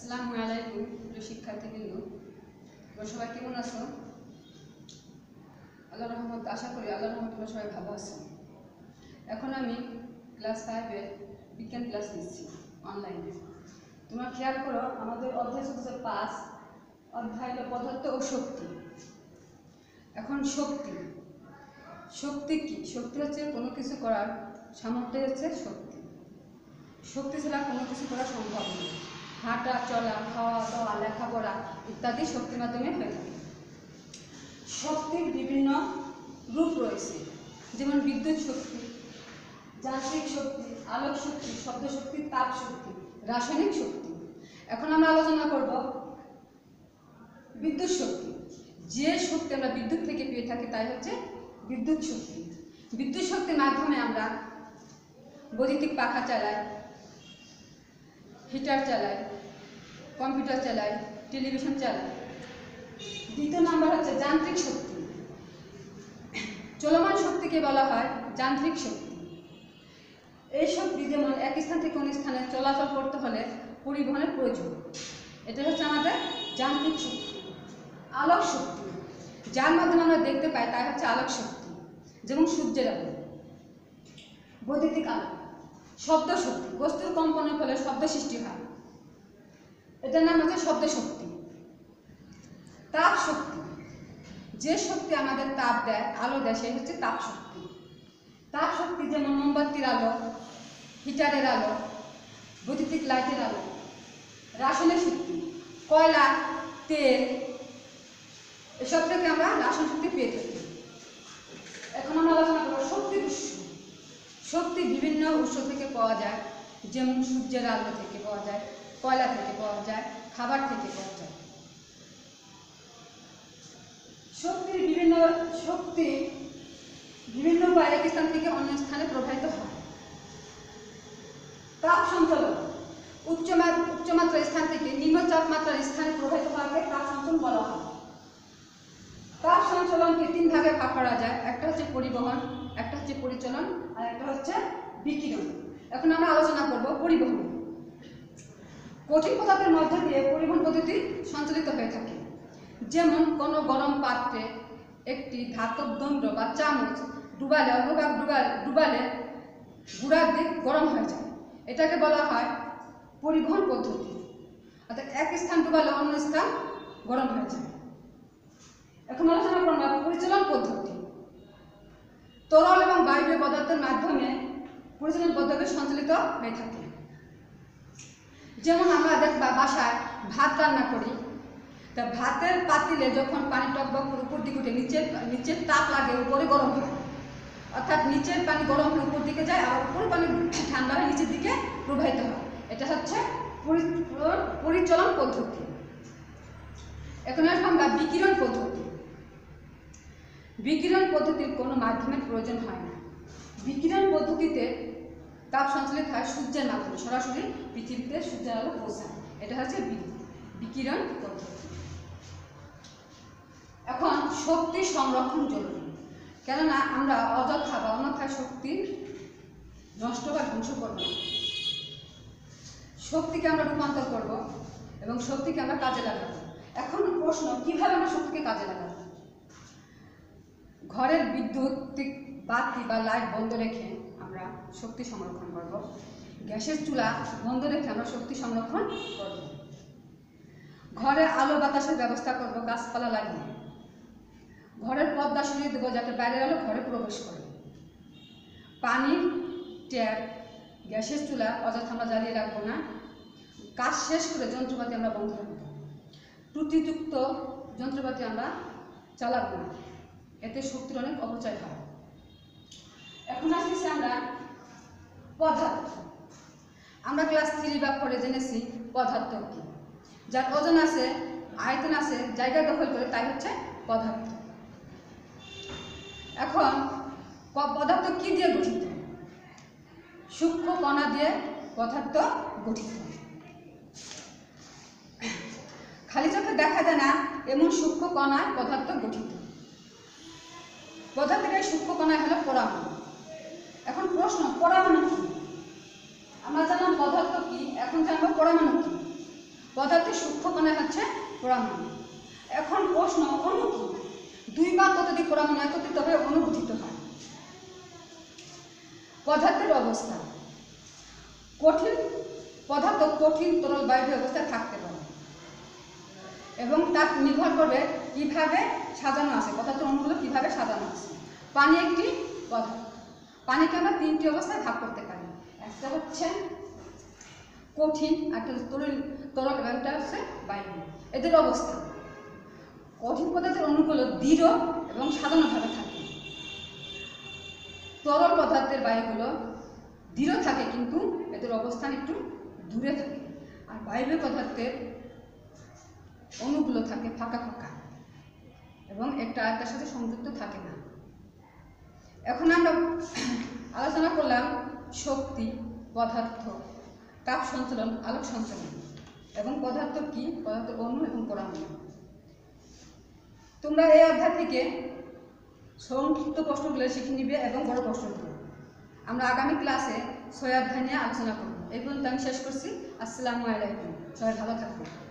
আসসালামু আলাইকুম প্রিয় শিক্ষার্থীবৃন্দ। তোমরা সবাই কেমন আছো? আল্লাহ রহমত, আশা করি আল্লাহ রহমত তোমরা সবাই ভালো আছো। এখন আমি ক্লাস ফাইভের বিজ্ঞান ক্লাস নিচ্ছি অনলাইনে তোমরা খেয়াল করো, আমাদের অধ্যায় হচ্ছে পাঁচ অধ্যায় পদার্থ ও শক্তি। এখন শক্তি। শক্তি কি? শক্তি হচ্ছে কোনো কিছু করার সামর্থ্য হচ্ছে শক্তি। শক্তি ছাড়া কোনো কিছু করা সম্ভব নয়। হাঁটা, চলা, খাওয়া দাওয়া, লেখাপড়া ইত্যাদি শক্তির মাধ্যমে হয়ে থাকে। শক্তির বিভিন্ন রূপ রয়েছে, যেমন বিদ্যুৎ শক্তি, যান্ত্রিক শক্তি, আলোক শক্তি, শব্দ শক্তি, তাপ শক্তি, রাসায়নিক শক্তি। এখন আমরা আলোচনা করব বিদ্যুৎ শক্তি। যে শক্তি আমরা বিদ্যুৎ থেকে পেয়ে থাকি তাই হচ্ছে বিদ্যুৎ শক্তি। বিদ্যুৎ শক্তির মাধ্যমে আমরা বৈদ্যুতিক পাখা চালাই হিটার চালাই, কম্পিউটার চালাই, টেলিভিশন চালাই। দ্বিতীয় নাম্বার হচ্ছে যান্ত্রিক শক্তি। চলমান শক্তিকে বলা হয় যান্ত্রিক শক্তি। এই শক্তি যেমন এক স্থান থেকে অন্য স্থানে চলাচল করতে হলে পরিবহনের প্রয়োজন। এটা হচ্ছে আমাদের যান্ত্রিক শক্তি, আলোক শক্তি। যার মাধ্যমে আমরা দেখতে পাই তা হচ্ছে আলোক শক্তি, যেমন সূর্যের আলো, বৈদ্যুতিক আলো। শব্দ শক্তি বস্তুর কম্পনের ফলে শব্দ সৃষ্টি হয়। এটার নাম হচ্ছে শব্দ শক্তি তাপ শক্তি। যে শক্তি আমাদের তাপ দেয়, আলো দেয়, সেই হচ্ছে তাপ শক্তি। তাপ শক্তি যেমন মোমবাতির আলো, হিটারের আলো, বৈদ্যুতিক লাইটের আলো, রাসায়নিক শক্তি, কয়লা, তেল, এসব থেকে আমরা রাসায়নিক শক্তি পেয়ে থাকি। এখন আমরা আলোচনা করব শক্তির উৎস শক্তি বিভিন্ন উৎস থেকে পাওয়া যায়, যেমন সূর্যের আলো থেকে পাওয়া যায়, কয়লা থেকে পাওয়া যায়, খাবার থেকে পাওয়া যায়। শক্তির বিভিন্ন শক্তি বিভিন্ন উপায়ে এক স্থান থেকে অন্য স্থানে প্রবাহিত হয়। তাপ সঞ্চালন উচ্চ উচ্চমাত্রার স্থান থেকে নিম্ন তাপমাত্রার স্থানে প্রবাহিত হওয়াকে তাপ সঞ্চালন বলা হয়। তাপ সঞ্চালনকে তিন ভাগে ভাগ করা যায়, একটা হচ্ছে পরিবহন হচ্ছে পরিচালন, আর একটা হচ্ছে বিকিরণ। এখন আমরা আলোচনা করব পরিবহন। কঠিন পদার্থের মধ্য দিয়ে পরিবহন পদ্ধতি সঞ্চালিত হয়ে থাকে। যেমন কোনো গরম পাত্রে একটি ধাতব দণ্ড বা চামচ ডুবালে, অগ্রভাগ ডুবালে ডুবালে গুড়ার দিক গরম হয়ে যায়। এটাকে বলা হয় পরিবহন পদ্ধতি। অর্থাৎ এক স্থান ডুবালে অন্য স্থান গরম হয়ে যায়। এখন আলোচনা করব আমরা পরিচালন পদ্ধতি। তরল এবং বায়বীয় পদার্থের মাধ্যমে পরিচালন পদ্ধতি সঞ্চালিত হয়ে থাকে। যেমন আমরা দেখবা বাসায় ভাত রান্না করি, তা ভাতের পাতিলে যখন পানি টকবক উপর দিকে উঠে নিচের নিচের তাপ লাগে, উপরে গরম হয়। অর্থাৎ নিচের পানি গরম হয়ে উপর দিকে যায় আর উপর পানি ঠান্ডা হয়ে নিচের দিকে প্রবাহিত হয়। এটা হচ্ছে পরি- পরিচালন পদ্ধতি। এখন আসব আমরা বিকিরণ পদ্ধতি। বিকিরণ পদ্ধতির কোনো মাধ্যমের প্রয়োজন হয় না। বিকিরণ পদ্ধতিতে তাপ সঞ্চালিত হয় সূর্যের মাধ্যমে, সরাসরি পৃথিবীতে সূর্যের আলো পৌঁছায়। এটা হচ্ছে বিকিরণ পদ্ধতি। এখন শক্তি সংরক্ষণ জরুরি। কেননা আমরা অযথা বা অন্যথায় শক্তি নষ্ট বা ধ্বংস করব শক্তিকে আমরা রূপান্তর করব এবং শক্তিকে আমরা কাজে লাগাবো। এখন প্রশ্ন, কীভাবে আমরা শক্তিকে কাজে লাগাবো? ঘরের বিদ্যুৎ বাতি বা লাইট বন্ধ রেখে আমরা শক্তি সংরক্ষণ করব। গ্যাসের চুলা বন্ধ রেখে আমরা শক্তি সংরক্ষণ করব। ঘরে আলো বাতাসের ব্যবস্থা করব, গাছপালা লাগিয়ে। ঘরের পর্দা সরিয়ে দেবো যাতে বাইরের আলো ঘরে প্রবেশ করে। পানির ট্যাপ, গ্যাসের চুলা অযথা আমরা জ্বালিয়ে রাখব না। কাজ শেষ করে যন্ত্রপাতি আমরা বন্ধ রাখব। ত্রুটিযুক্ত যন্ত্রপাতি আমরা চালাবো না। এতে শক্তির অনেক অপচয় হয়। এখন আসতেছি আমরা পদার্থ। আমরা ক্লাস থ্রি বা ফোরে জেনেছি পদার্থ কি। যার ওজন আছে, আয়তন আছে, জায়গা দখল করে তাই হচ্ছে পদার্থ। এখন পদার্থ কি দিয়ে গঠিত? সূক্ষ্ম কণা দিয়ে পদার্থ গঠিত। খালি চোখে দেখা যায় না এমন সূক্ষ্ম কণায় পদার্থ গঠিত। পদার্থের এই সূক্ষ্ম কণায় হলো পরমাণু এখন প্রশ্ন পরমাণু কি? আমরা জানলাম পদার্থ কি, এখন জানব পরমাণু কি। পদার্থের সূক্ষ্ম কণা হচ্ছে পরমাণু এখন প্রশ্ন, অণু কি? দুই বা ততোধিক পরমাণু একত্রিত হয়ে অনুভূতিত হয়। পদার্থের অবস্থা। কঠিন পদার্থ কঠিন তরল বায়বীয় অবস্থায় থাকতে পারে। এবং তার নির্ভর করবে কীভাবে সাজানো আছে? পদার্থের অণুগুলো কীভাবে সাজানো আছে? পানি একটি পদার্থ। পানিকে আমরা তিনটি অবস্থায় ভাগ করতে পারি। একটা হচ্ছে কঠিন, একটা হচ্ছে তরল তরল, এবং একটা হচ্ছে বায়ু। এদের অবস্থা। কঠিন পদার্থের অণুগুলো দৃঢ় এবং সাজানোভাবে থাকে। তরল পদার্থের বায়ুগুলো দৃঢ় থাকে, কিন্তু এদের অবস্থান একটু দূরে থাকে। আর বায়বীয় পদার্থের অণুগুলো থাকে ফাঁকা ফাঁকা। এবং একটা আরেকটার সাথে সংযুক্ত থাকে না। এখন আমরা আলোচনা করলাম শক্তি, পদার্থ, তাপ সঞ্চালন, আলোক সঞ্চালন এবং পদার্থ কি? পদার্থ অণু এবং পরমাণু। তোমরা এই অধ্যায় থেকে সংক্ষিপ্ত প্রশ্নগুলো শিখে নিবে এবং বড় প্রশ্নগুলো আমরা আগামী ক্লাসে ছয় অধ্যায় নিয়ে আলোচনা করব। এই পর্যন্ত আমি শেষ করছি। আসসালামু আলাইকুম। সবাই ভালো থাকবেন।